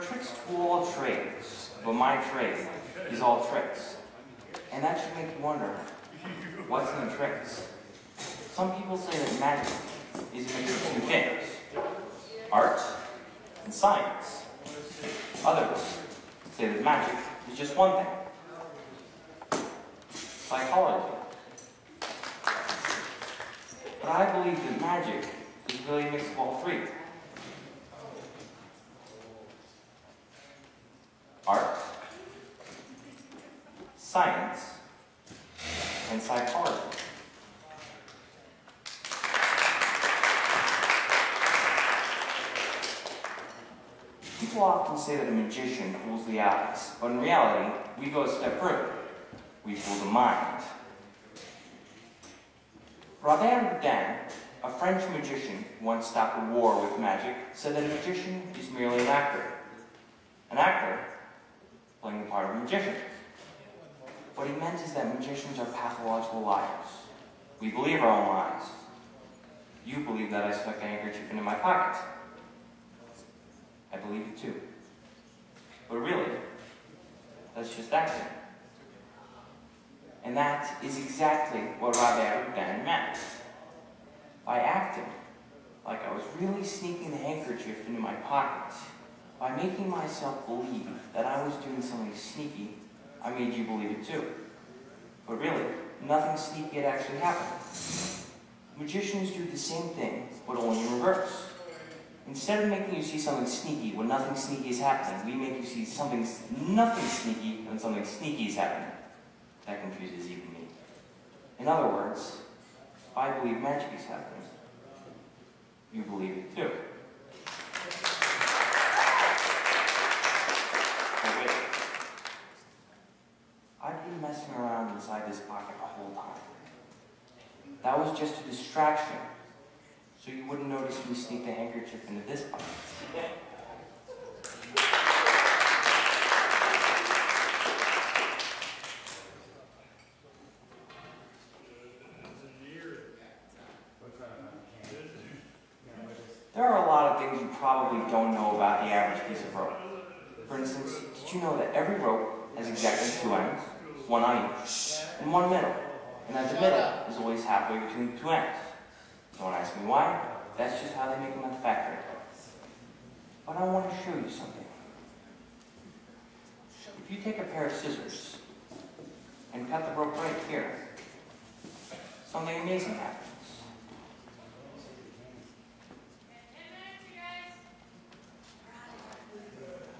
tricks to all trades, but my trade is all tricks. And that should make you wonder, what's in the tricks? Some people say that magic is mix of two things, art and science. Others say that magic is just one thing, psychology. But I believe that magic is really a mix of all three. Art, science, and psychology. People often say that a magician fools the eyes, but in reality, we go a step further. We fool the mind. Robert Houdin, a French magician once stopped a war with magic, said that a magician is merely an actor. An actor playing the part of a magician. What he meant is that magicians are pathological liars. We believe our own lies. You believe that I stuck a handkerchief into my pocket. I believe it too. But really, that's just acting. And that is exactly what Robert Houdin meant. By acting like I was really sneaking the handkerchief into my pocket, by making myself believe that I was doing something sneaky, I made you believe it too. But really, nothing sneaky had actually happened. Magicians do the same thing, but only in reverse. Instead of making you see something sneaky when nothing sneaky is happening, we make you see something nothing sneaky when something sneaky is happening. That confuses even me. In other words, I believe magic is happening. You believe it too. But wait. I've been messing around inside this pocket the whole time. That was just a distraction, so you wouldn't notice me sneak the handkerchief into this pocket. There are a lot of things you probably don't know about the average piece of rope. For instance, did you know that every rope has exactly two ends, one on each, and one middle, and that the middle is always halfway between the two ends? Don't ask me why, that's just how they make them at the factory. But I want to show you something. If you take a pair of scissors and cut the rope right here, something amazing happens.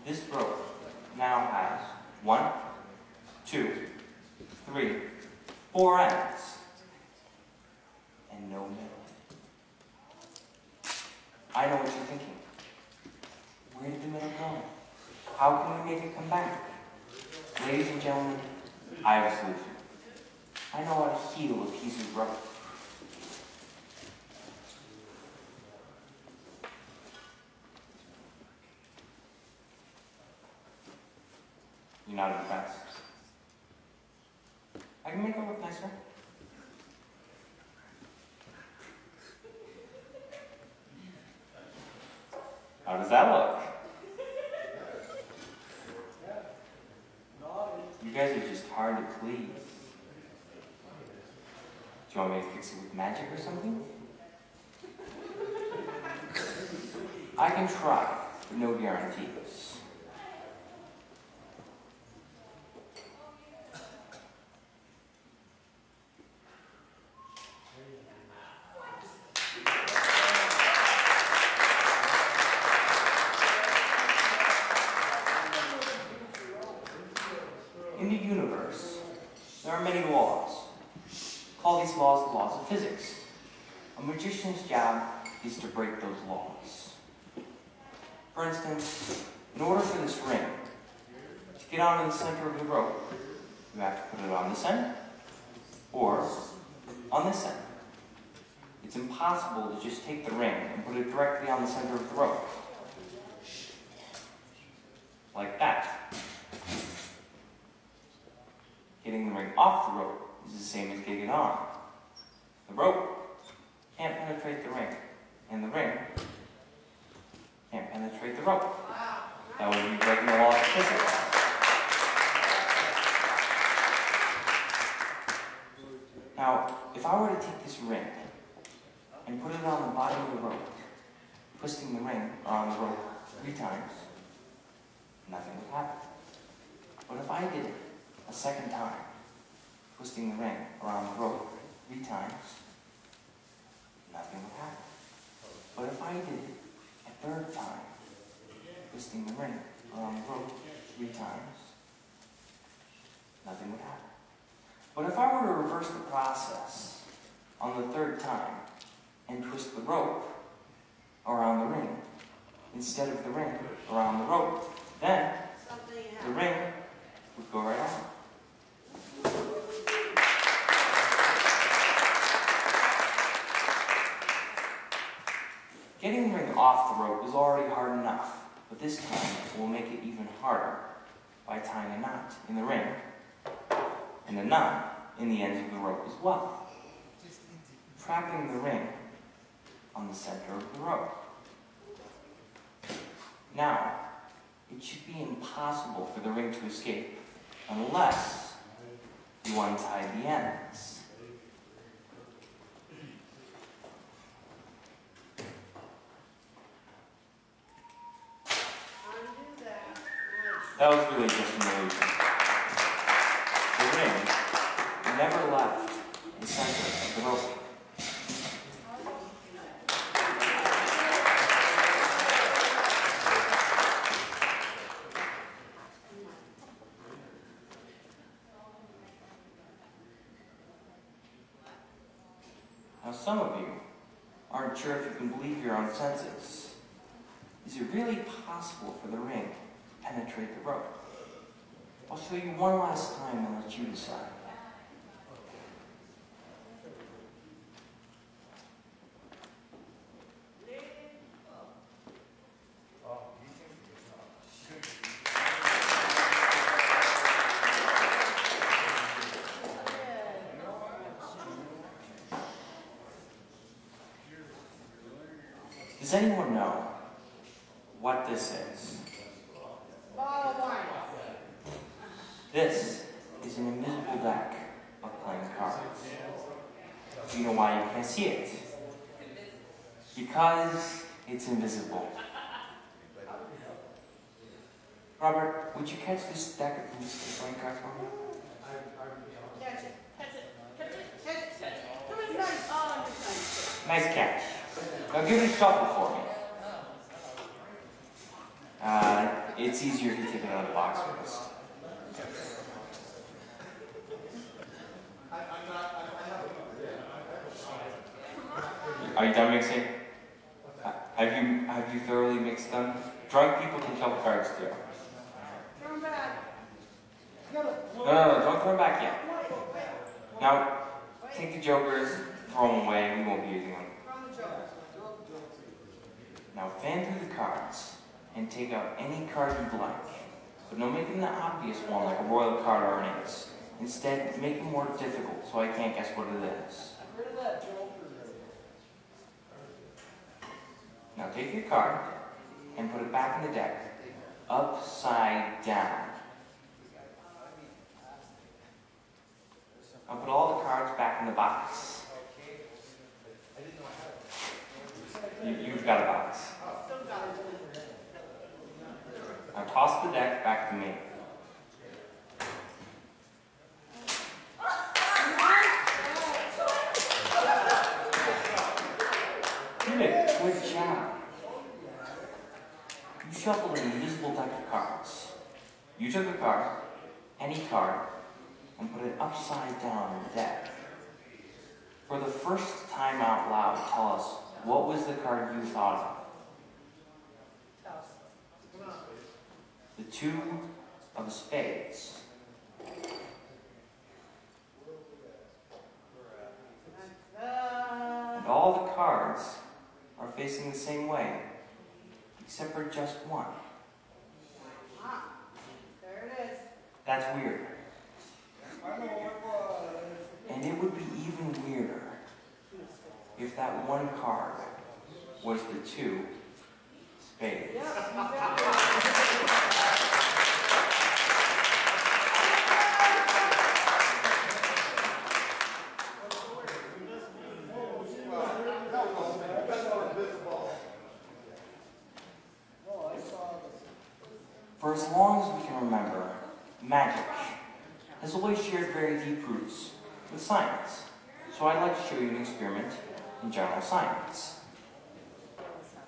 This rope now has one, two, three, four ends, and no middle. I know what you're thinking. Where did the middle go? How can we make it come back? Ladies and gentlemen, I have a solution. I know how to heal a piece of rope. You're not. I can make it look nicer. How does that look? You guys are just hard to please. Do you want me to fix it with magic or something? I can try, but no guarantees. In the universe, many laws. Call these laws the laws of physics. A magician's job is to break those laws. For instance, in order for this ring to get out onto the center of the rope, you have to put it on this end or on this end. It's impossible to just take the ring and put it directly on the center of the rope. Like that. Off the rope is the same as getting on. The rope can't penetrate the ring, and the ring can't penetrate the rope. That would be breaking the laws of physics. Now, if I were to take this ring and put it on the bottom of the rope, twisting the ring on the rope three times, nothing would happen. But if I did it a second time, twisting the ring around the rope three times, nothing would happen. But if I did it a third time, twisting the ring around the rope three times, nothing would happen. But if I were to reverse the process on the third time and twist the rope around the ring instead of the ring around the rope, then the ring would go right on. Getting the ring off the rope was already hard enough, but this time we'll make it even harder by tying a knot in the ring and a knot in the ends of the rope as well, trapping the ring on the center of the rope. Now, it should be impossible for the ring to escape unless you untie the ends. Undo that. Right. That was really just amazing. The ring never left the center of the rope. Now, some of you aren't sure if you can believe your own senses. Is it really possible for the ring penetrate the rope? I'll show you one last time and let you decide. Does anyone know what this is? This is an invisible deck of playing cards. Do you know why you can't see it? Because it's invisible. Robert, would you catch this deck of playing cards for me? Catch it. Catch it. Catch it. Catch it. Catch it. Nice. Catch. Now give it a shuffle for me. Uh, it's easier you take it out of the box first. Are you done mixing? Have you have you thoroughly mixed them? Drunk people can shuffle cards too. Throw 'em back. No, no, no, don't throw them back yet. Now, take the jokers, throw them away. We won't be using them. The. Now fan through the cards and take out any card you'd like, but no making the obvious one like a royal card or an ace. Instead, make it more difficult so I can't guess what it is. Now take your card and put it back in the deck, upside down. Now put all the cards back in the box. You, you've got a box. Now toss the deck back to me. You did a good job. You shuffled an invisible deck of cards. You took a card, any card, and put it upside down in the deck. For the first time out loud, tell us what was the card you thought of? The two of spades. And all the cards are facing the same way, except for just one. ah, there it is. That's weird. And it would be even weirder if that one card was the two Spade. Yeah, exactly. For as long as we can remember, magic has always shared very deep roots with science. So I'd like to show you an experiment in general science.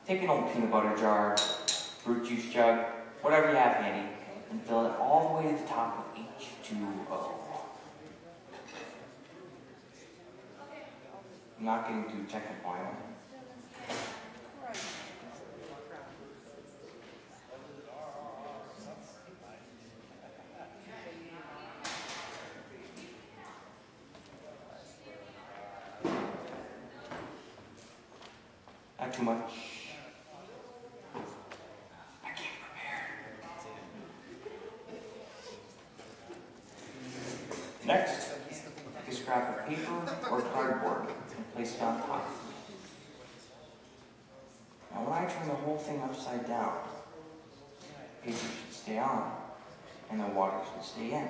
Take an old peanut butter jar, fruit juice jug, whatever you have handy, and fill it all the way to the top with H2O. I'm not getting too technical? Too much. I came prepared. Next, a scrap of paper or cardboard and place it on top. Now when I turn the whole thing upside down, the paper should stay on and the water should stay in.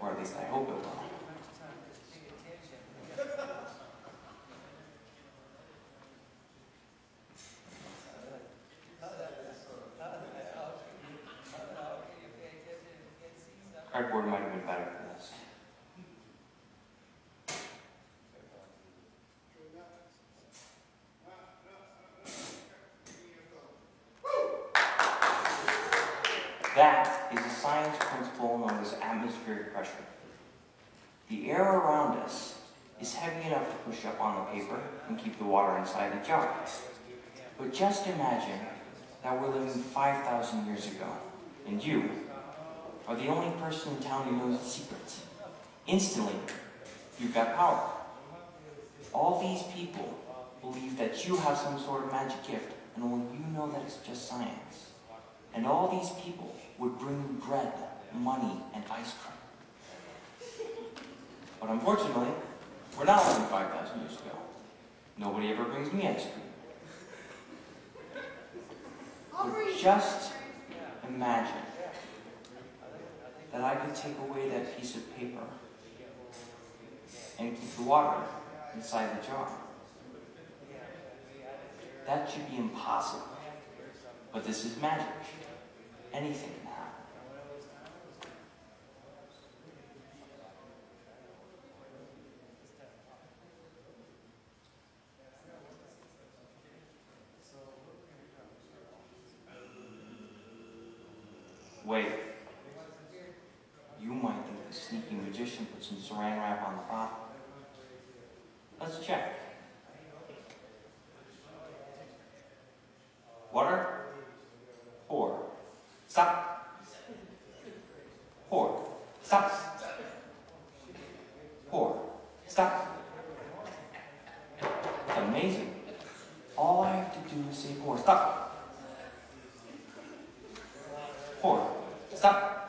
Or at least I hope it will. Might have been better for this. That is a science principle known as atmospheric pressure. The air around us is heavy enough to push up on the paper and keep the water inside the jar. But just imagine that we're living 5,000 years ago, and you, are the only person in town who knows the secrets. Instantly, you've got power. All these people believe that you have some sort of magic gift, and only you know that it's just science. And all these people would bring you bread, money, and ice cream. But unfortunately, we're not living 5,000 years ago. Nobody ever brings me ice cream. Just imagine that I could take away that piece of paper and keep the water inside the jar. That should be impossible. But this is magic. Anything can happen. Wait. You might think the sneaky magician put some saran wrap on the bottom. Let's check. Water? Pour. Stop. Pour. Stop. Pour. Stop. Amazing. All I have to do is say pour. Stop. Pour. Stop.